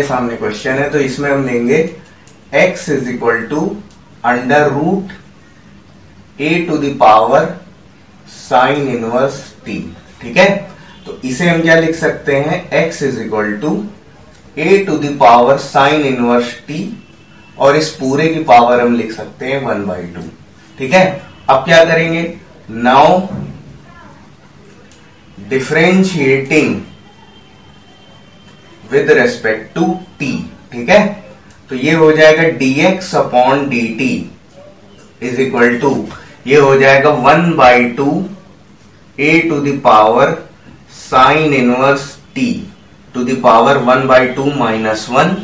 हमारे सामने क्वेश्चन है तो इसमें हम लेंगे x is equal to under root a to the power sine inverse t ठीक है? तो इसे हम क्या लिख सकते हैं? x is equal to a to the power sine inverse t और इस पूरे की पावर हम लिख सकते हैं वन बाई टू ठीक है? अब क्या करेंगे? Now differentiating with respect to t ठीक है? तो ये हो जाएगा dx upon d t is equal to ये हो जाएगा one by two a to the power sine inverse t to the power one by two minus one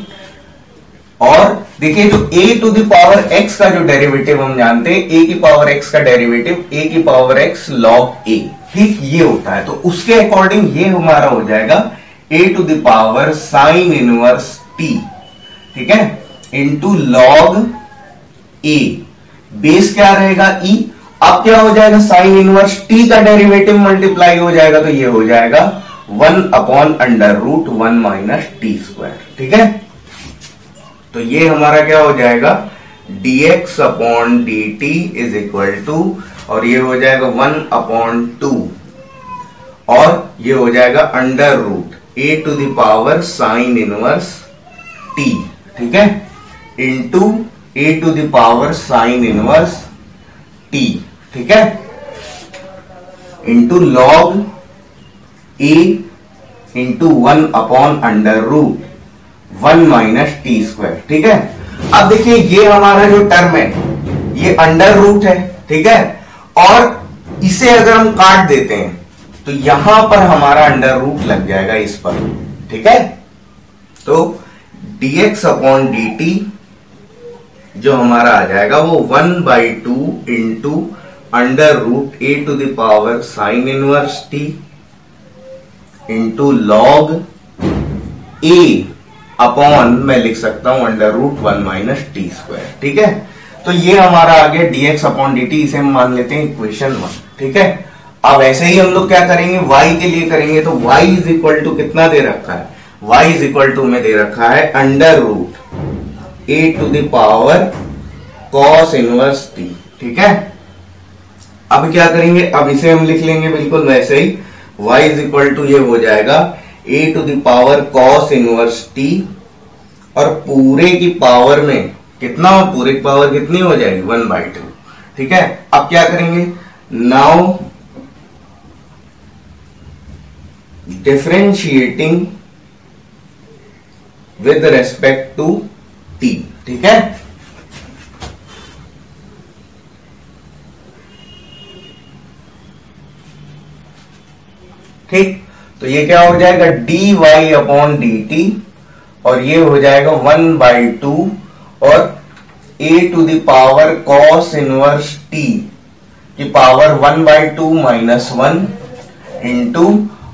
और देखिए जो a टू दावर x का जो डेरिवेटिव हम जानते हैं, a की पावर x का डेरिवेटिव a की पावर x log a, ठीक ये होता है। तो उसके अकॉर्डिंग ये हमारा हो जाएगा a to the power sine inverse t ठीक है? इंटू लॉग ए बेस क्या रहेगा e? अब क्या हो जाएगा? साइन इनवर्स t का डेरिवेटिव मल्टीप्लाई हो जाएगा तो ये हो जाएगा one upon under root one minus t square ठीक है? तो ये हमारा क्या हो जाएगा? dx upon d t is equal to और ये हो जाएगा वन अपॉन टू और ये हो जाएगा under root a to the power sine inverse t ठीक है? Into a to the power sine inverse t ठीक है? Into log a into one upon under root one minus t square ठीक है? अब देखिए, ये हमारा जो टर्म है, ये अंडर रूट है, ठीक है? और इसे अगर हम काट देते हैं तो यहाँ पर हमारा अंडर रूट लग जाएगा इस पर, ठीक है? तो dx अपॉन टी जो हमारा आ जाएगा वो one by two into under root a to the power sine inverse t into log a upon मैं लिख सकता हूँ under root one minus t square ठीक है? तो ये हमारा आ गया dx अपॉन टी इसे हम मान लेते हैं इक्वेशन वन ठीक है? अब ऐसे ही हम लोग क्या करेंगे? Y के लिए करेंगे तो y इज़ इक्वल टू कितना दे रखा है? Y इज़ इक्वल टू में दे रखा है under root a to the power cos inverse t ठीक है? अब क्या करेंगे? अब इसे हम लिख लेंगे बिल्कुल वैसे ही। Y इज़ इक्वल टू ये हो जाएगा a to the power cos inverse t और पूरे की पावर में कितना पूरे की पावर कितनी हो जाएगी? वन बाई टू ठीक है? अब क्या करेंगे? Now differentiating with respect to t ठीक है? ठीक? तो ये क्या हो जाएगा? D y upon d t और ये हो जाएगा वन बाई टू और a to the power cos inverse t की power one by two minus one into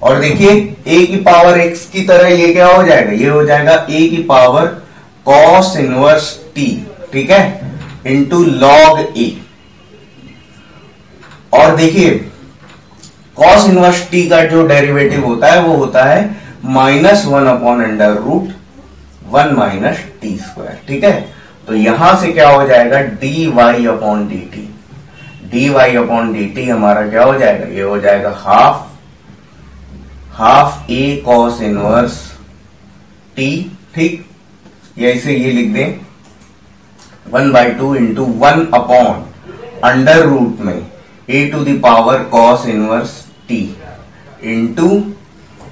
और देखिए ए की पावर एक्स की तरह ये क्या हो जाएगा? ये हो जाएगा ए की पावर कॉस इनवर्स टी ठीक है? इंटू लॉग ए और देखिए कॉस इनवर्स टी का जो डेरिवेटिव होता है, वो होता है minus one upon under root one minus t square ठीक है? तो यहाँ से क्या हो जाएगा? D y upon d t d y upon d t हमारा क्या हो जाएगा? ये हो जाएगा half half a cos inverse t, ठीक? या इसे ये लिख दें। One by two into one upon under root में a to the power cos inverse t into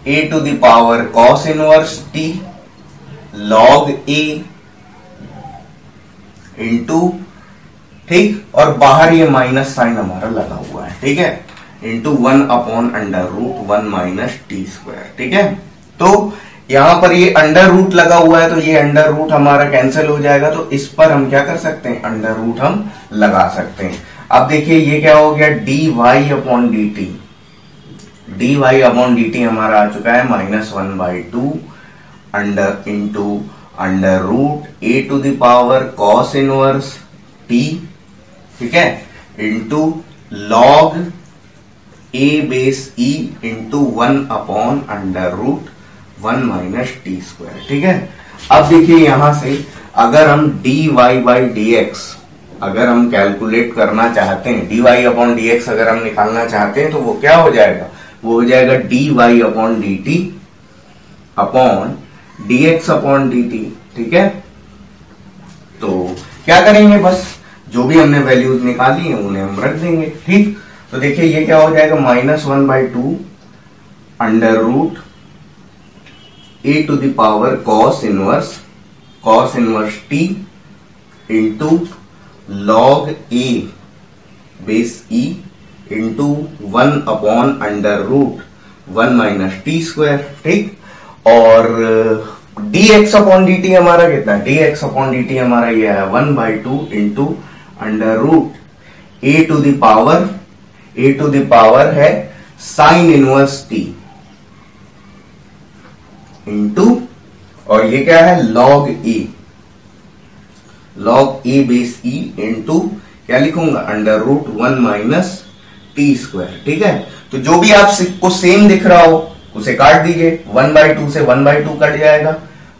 a to the power cos inverse t log a into, ठीक? और बाहर ये माइनस साइन हमारा लगा हुआ है, ठीक है? Into one upon under root one minus t square ठीक है? तो यहाँ पर ये अंडर रूट लगा हुआ है तो ये अंडर रूट हमारा कैंसिल हो जाएगा तो इस पर हम क्या कर सकते हैं? अंडर रूट हम लगा सकते हैं। अब देखिए, ये क्या हो गया? D y upon d t d y upon d t हमारा आ चुका है minus one by two under into under root a to the power cos inverse t ठीक है? Into log a base e into one upon under root one minus t square ठीक है? अब देखिए यहाँ से अगर हम d y by d x अगर हम कैलकुलेट करना चाहते हैं d y upon d x अगर हम निकालना चाहते हैं तो वो क्या हो जाएगा? वो हो जाएगा d y upon d t upon d x upon d t ठीक है? तो क्या करेंगे बस? जो भी हमने वैल्यूज़ निकाली है, उन्हें हम रख देंगे, ठीक? तो देखिए, ये क्या हो जाएगा? Minus one by two under root a to the power cos inverse cos inverse t into log a base e into one upon under root one minus t square, ठीक? और d x upon d t हमारा कितना? D x upon d t हमारा ये है one by two into under root a to the power a to the power है sine inverse T into और ये क्या है? Log a log a base e into क्या लिखूँगा? Under root one minus t square ठीक है? तो जो भी आप को सेम दिख रहा हो, उसे काट दीजिए। वन बाई टू से वन बाई टू कट जाएगा।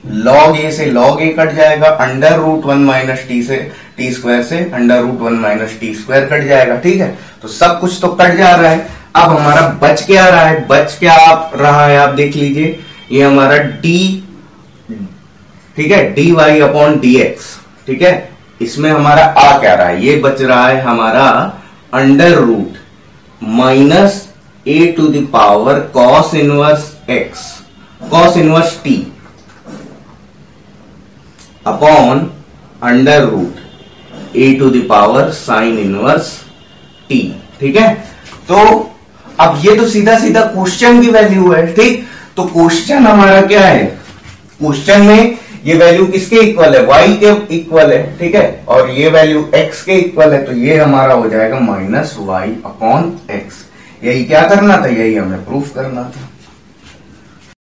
लॉग ए से लॉग ए कट जाएगा under root one minus t से टी स्क्वायर से under root one minus t square cut जाएगा, ठीक है? तो सब कुछ तो कट जा रहा है। अब हमारा बच क्या रहा है? बच क्या आप रहा है, आप देख लीजिए। ये हमारा डी ठीक है? D y upon d x ठीक है? इसमें हमारा आ क्या रहा है? ये बच रहा है हमारा under root minus a to the power cos inverse x cos inverse t upon under root a to the power sine inverse t ठीक है? तो अब ये तो सीधा सीधा क्वेश्चन की वैल्यू है, ठीक? तो क्वेश्चन हमारा क्या है? क्वेश्चन में ये वैल्यू किसके इक्वल है? Y के इक्वल है, ठीक है? और ये वैल्यू x के इक्वल है तो ये हमारा हो जाएगा माइनस वाई अपॉन एक्स यही क्या करना था? यही हमें प्रूफ करना था।